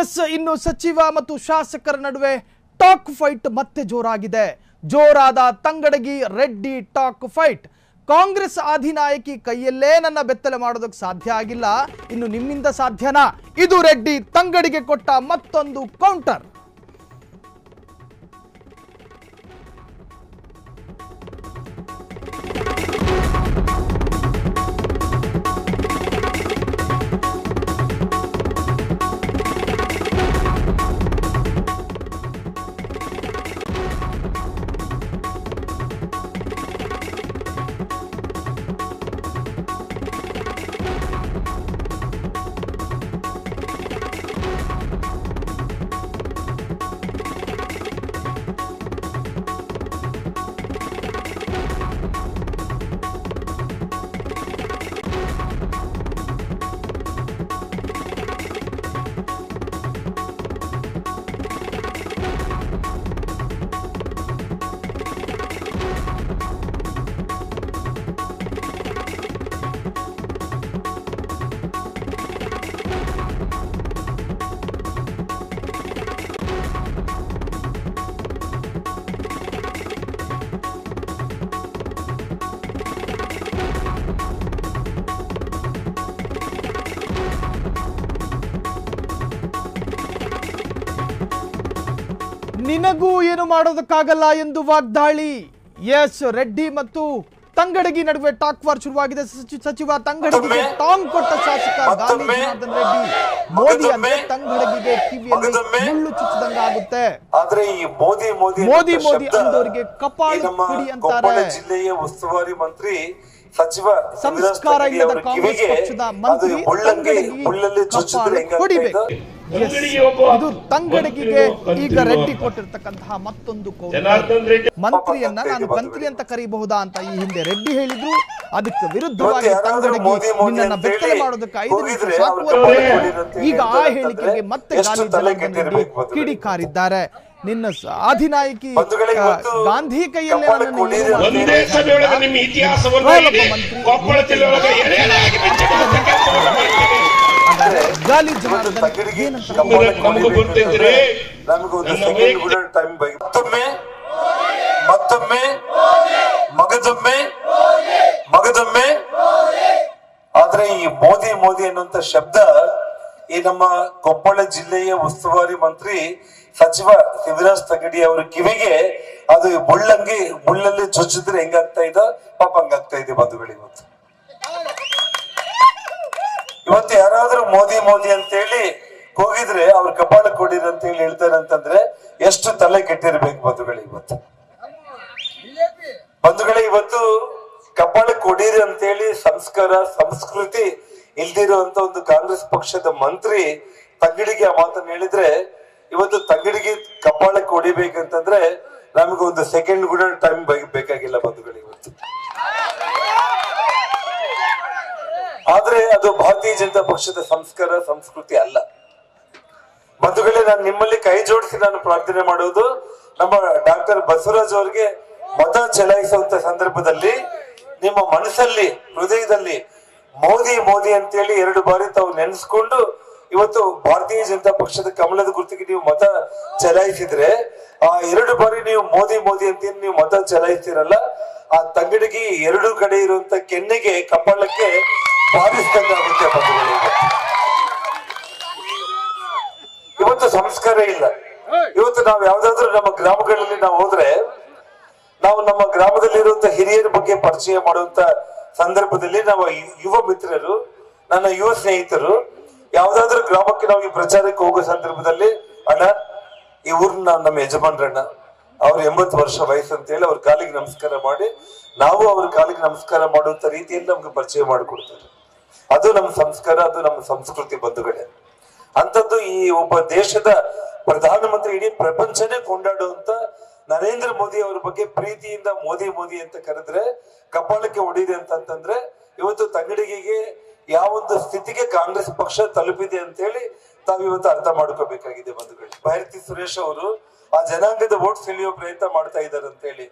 S, ಇನ್ನು ಸಚಿವ ಮತ್ತು ಶಾಸಕರ ನಡುವೆ ಟಾಕ್ ಫೈಟ್ ಮತ್ತೆ ಜೋರಾಗಿದೆ. ಜೋರಾದ ತಂಗಡಗಿ ರೆಡ್ಡಿ ಟಾಕ್ ಫೈಟ್. ಕಾಂಗ್ರೆಸ್ ಅಧಿನಾಯಕಿ ಕೈಯಲ್ಲೇ ನನ್ನ ಬೆತ್ತಲೆ ಮಾಡೋದಕ್ಕೆ ಸಾಧ್ಯ ಆಗಿಲ್ಲ. ಇನ್ನು ನಿಮ್ಮಿಂದ ಸಾಧ್ಯನಾ? ಇದು ರೆಡ್ಡಿ ತಂಗಡಿಗೆ ಕೊಟ್ಟ ಮತ್ತೊಂದು ಕೌಂಟರ್. ನಿನಗೂ ಏನು ಮಾಡೋದಕ್ಕಾಗಲ್ಲ ಎಂದು ವಾಗ್ದಾಳಿ. ಎಸ್ ರೆಡ್ಡಿ ಮತ್ತು ತಂಗಡಗಿ ನಡುವೆ ಟಾಕ್ ವಾರ್ ಶುರುವಾಗಿದೆ. ಸಚಿ- ಸಚಿವ ತಂಗಡಗಿಗೆ ಟಾಂಗ್ ಕೊಟ್ಟ ಶಾಸಕ ಗಾಂಧಿ ಜನಾರ್ದನ್ ರೆಡ್ಡಿ. ಮೋದಿ ಅಂದ್ರೆ ತಂಗಡಗಿಗೆ ಕಿವಿಯಲ್ಲಿ ಮುಳ್ಳು ಚುಚ್ಚಿದಂಗಾಗುತ್ತೆ ಆದ್ರೆ ಈ ಮೋದಿ ಮೋದಿ ಮೋದಿ ಮೋದಿ ಅಂದವರಿಗೆ ಕಪಾಳ ಕುಡಿ ಅಂತಾರೆ. ಜಿಲ್ಲೆಯ ಉಸ್ತುವಾರಿ ಮಂತ್ರಿ ಸಚಿವ ಸಂಸ್ಕಾರ ಇಲ್ಲದ ಕಾಂಗ್ರೆಸ್ ಪಕ್ಷದ ಮಂತ್ರಿ ತಂಗಡಗಿ ಕಪಾಳ ಹೊಡಿಬೇಕು. ಇದೆ? ತಂಗಡಿಗೆ ತಂಗಡಗಿಗೆ ಈಗ ರೆಡ್ಡಿ. ಕೊಟ್ಟಿರ್ತಕ್ಕಂತಹ ಮತ್ತೊಂದು ಮಂತ್ರಿಯನ್ನ ನಾನು ಕಂತ್ರಿ ಅಂತ ಕರೀಬಹುದಾ ಅಂತ ಈ ಹಿಂದೆ ರೆಡ್ಡಿ ಹೇಳಿದ್ರು ಅದಕ್ಕೆ ವಿರುದ್ಧವಾಗಿ ತಂಗಡಗಿ ನಿನ್ನ ನಿನ್ನನ್ನ ಬೆತ್ತಲೆ ಮಾಡೋದಕ್ಕೆ ಐದು ನಿಮಿಷ ಸಾಕು ಈಗ ಆ ಹೇಳಿಕೆಗೆ ಮತ್ತೆ ಗಾಲಿ ಬಂಧುಗಳೇ. ಕಿಡಿಕಾರಿದ್ದಾರೆ ನಿನ್ನ ಅಧಿನಾಯಕಿ ಗಾಂಧಿ ಕೈಯಲ್ಲೇ ಕಪಾಳ ಹಾಗಾದ್ರೆ ಗಾಲಿ ಇವತ್ತು ಜನಾರ್ದನ್ ತಂಗಡಿಗೆ ಏನಂತ ಕಪಾಳ ನಮಗೂ ಗೊತ್ತಿದ್ರೆ ನಮಗೂ ಒಂದು ಸೆಕೆಂಡ್ ಕೂಡ ಟೈಮ್ ಬೇಕು ಮತ್ತೊಮ್ಮೆ ಮತ್ತೊಮ್ಮೆ ಮಗದೊಮ್ಮೆ ಮಗದೊಮ್ಮೆ. ಆದ್ರೆ ಈ ಮೋದಿ ಮೋದಿ ಅನ್ನುವಂತ ಶಬ್ದ ಈ ನಮ್ಮ ಕೊಪ್ಪಳ ಜಿಲ್ಲೆಯ ಉಸ್ತುವಾರಿ ಮಂತ್ರಿ ಸಚಿವ ಶಿವರಾಜ್ ತಗಡಿ ಅವರ ಕಿವಿಗೆ ಅದು ಮುಳ್ಳಂಗಿ ಮುಳ್ಳಲ್ಲಿ ಚುಚ್ಚಿದ್ರೆ ಹೆಂಗಾಗ್ತಾ ಇದೆ? ಪಾಪ ಹಂಗಾಗ್ತಾ ಇದೆ ಬಂಧುಗಳು ಇವತ್ತು. ಇವತ್ತು ಯಾರಾದ್ರೂ ಮೋದಿ ಮೋದಿ ಅಂತೇಳಿ ಹೋಗಿದ್ರೆ ಅವ್ರ ಕಪಾಳ ಕೊಡಿರಿ ಅಂತ ಹೇಳಿ ಹೇಳ್ತಾರೆ ಅಂತಂದ್ರೆ ಎಷ್ಟು ತಲೆ ಕೆಟ್ಟಿರ್ಬೇಕು ಬಂಧುಗಳೇ ಇವತ್ತು? ಬಂಧುಗಳೇ ಇವತ್ತು ಕಪಾಳ ಕೊಡಿರಿ ಅಂತೇಳಿ ಸಂಸ್ಕಾರ, ಸಂಸ್ಕೃತಿ ಇಲ್ದಿರುವಂತ ಒಂದು ಕಾಂಗ್ರೆಸ್ ಪಕ್ಷದ ಮಂತ್ರಿ ತಗಡಿಗೆ ಆ ಮಾತನ್ನು ಹೇಳಿದ್ರೆ, ಇವತ್ತು ತಗಡಿಗೆ ಕಪಾಳ ಕೊಡಿಬೇಕಂತಂದ್ರೆ ನಮಗೆ ಒಂದು ಸೆಕೆಂಡ್ ಕೂಡ ಟೈಮ್ ಬೇಕಾಗಿಲ್ಲ ಬಂಧುಗಳು ಇವತ್ತು. ಆದ್ರೆ ಅದು ಭಾರತೀಯ ಜನತಾ ಪಕ್ಷದ ಸಂಸ್ಕಾರ, ಸಂಸ್ಕೃತಿ ಅಲ್ಲ. ಬಂಧುಗಳೇ, ನಾನು ನಿಮ್ಮಲ್ಲಿ ಕೈ ಜೋಡಿಸಿ ನಾನು ಪ್ರಾರ್ಥನೆ ಮಾಡುವುದು, ನಮ್ಮ ಡಾಕ್ಟರ್ ಬಸವರಾಜ್ ಅವರಿಗೆ ಮತ ಚಲಾಯಿಸುವಂತ ಸಂದರ್ಭದಲ್ಲಿ ನಿಮ್ಮ ಮನಸ್ಸಲ್ಲಿ, ಹೃದಯದಲ್ಲಿ ಮೋದಿ ಮೋದಿ ಅಂತೇಳಿ ಎರಡು ಬಾರಿ ತಾವು ನೆನೆಸ್ಕೊಂಡು ಇವತ್ತು ಭಾರತೀಯ ಜನತಾ ಪಕ್ಷದ ಕಮಲದ ಗುರುತಿಗೆ ನೀವು ಮತ ಚಲಾಯಿಸಿದ್ರೆ, ಆ ಎರಡು ಬಾರಿ ನೀವು ಮೋದಿ ಮೋದಿ ಅಂತ ನೀವು ಮತ ಚಲಾಯಿಸ್ತೀರಲ್ಲ, ಆ ತಂಗಡಿಗೆ ಎರಡು ಕಡೆ ಇರುವಂತ ಕೆನ್ನೆಗೆ, ಕಪಾಳಕ್ಕೆ ಬಾರಿಸಿದಂಗಾಗುತ್ತೆ ನೃತ್ಯ ಬಂಧುಗಳು. ಇವತ್ತು ಸಂಸ್ಕಾರ ಇಲ್ಲ. ಇವತ್ತು ನಾವು ಯಾವ್ದಾದ್ರು ನಮ್ಮ ಗ್ರಾಮಗಳಲ್ಲಿ ನಾವು ಹೋದ್ರೆ, ನಾವು ನಮ್ಮ ಗ್ರಾಮದಲ್ಲಿರುವಂತ ಹಿರಿಯರ ಬಗ್ಗೆ ಪರಿಚಯ ಮಾಡುವಂತ ಸಂದರ್ಭದಲ್ಲಿ ನಾವು ಯುವ ಮಿತ್ರರು, ನನ್ನ ಯುವ ಸ್ನೇಹಿತರು, ಯಾವ್ದಾದ್ರು ಗ್ರಾಮಕ್ಕೆ ನಾವು ಈ ಪ್ರಚಾರಕ್ಕೆ ಹೋಗೋ ಸಂದರ್ಭದಲ್ಲಿ, ಅಣ್ಣ, ಈ ಊರ್ನ ನಮ್ಮ ಯಜಮಾನ್ರಣ್ಣ, ಅವ್ರ ಎಂಬತ್ತು ವರ್ಷ ವಯಸ್ಸು ಅಂತ ಹೇಳಿ ಅವ್ರ ಕಾಲಿಗೆ ನಮಸ್ಕಾರ ಮಾಡಿ, ನಾವು ಅವ್ರ ಕಾಲಿಗೆ ನಮಸ್ಕಾರ ಮಾಡುವಂತ ರೀತಿಯಲ್ಲಿ ನಮ್ಗೆ ಪರಿಚಯ ಮಾಡಿಕೊಡ್ತಾರೆ. ಅದು ನಮ್ಮ ಸಂಸ್ಕಾರ, ಅದು ನಮ್ಮ ಸಂಸ್ಕೃತಿ ಬಂಧುಗಳೇ. ಅಂತದ್ದು ಈ ಒಬ್ಬ ದೇಶದ ಪ್ರಧಾನಮಂತ್ರಿ ಇಡೀ ಪ್ರಪಂಚನೇ ಕೊಂಡಾಡುವಂತ ನರೇಂದ್ರ ಮೋದಿ ಅವರ ಬಗ್ಗೆ ಪ್ರೀತಿಯಿಂದ ಮೋದಿ ಮೋದಿ ಅಂತ ಕರೆದ್ರೆ, ಕಪಾಳಕ್ಕೆ ಒಡಿದೆ ಅಂತಂತಂದ್ರೆ, ಇವತ್ತು ತಂಗಡಿಗೆಗೆ ಯಾವೊಂದು ಸ್ಥಿತಿಗೆ ಕಾಂಗ್ರೆಸ್ ಪಕ್ಷ ತಲುಪಿದೆ ಅಂತ ಹೇಳಿ ತಾವಿವತ್ತು ಅರ್ಥ ಮಾಡ್ಕೋಬೇಕಾಗಿದೆ ಬಂಧುಗಳು. ಭಾರತಿ ಸುರೇಶ್ ಅವರು ಆ ಜನಾಂಗದ ವೋಟ್ ಸೆಳೆಯೋ ಪ್ರಯತ್ನ ಮಾಡ್ತಾ ಇದ್ದಾರೆ ಅಂತ ಹೇಳಿ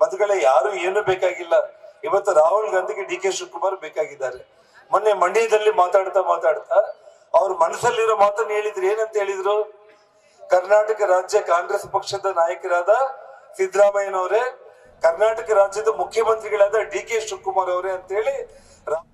ಬಂಧುಗಳೇ, ಯಾರು ಏನು ಬೇಕಾಗಿಲ್ಲ. ಇವತ್ತು ರಾಹುಲ್ ಗಾಂಧಿಗೆ ಡಿ ಕೆ ಶಿವಕುಮಾರ್ ಬೇಕಾಗಿದ್ದಾರೆ. ಮೊನ್ನೆ ಮಂಡ್ಯದಲ್ಲಿ ಮಾತಾಡ್ತಾ ಮಾತಾಡ್ತಾ ಅವ್ರ ಮನಸ್ಸಲ್ಲಿರೋ ಮಾತನ್ನು ಹೇಳಿದ್ರು. ಏನಂತ ಹೇಳಿದ್ರು? ಕರ್ನಾಟಕ ರಾಜ್ಯ ಕಾಂಗ್ರೆಸ್ ಪಕ್ಷದ ನಾಯಕರಾದ ಸಿದ್ದರಾಮಯ್ಯನವರೇ, ಕರ್ನಾಟಕ ರಾಜ್ಯದ ಮುಖ್ಯಮಂತ್ರಿಗಳಾದ ಡಿ ಕೆ ಶಿವಕುಮಾರ್ ಅವರೇ ಅಂತೇಳಿ ರಾ-